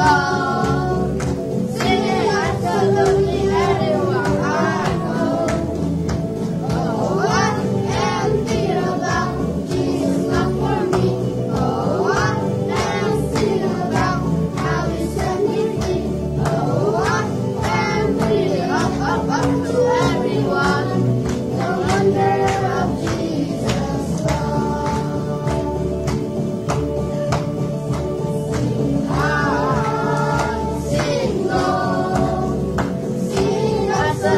love.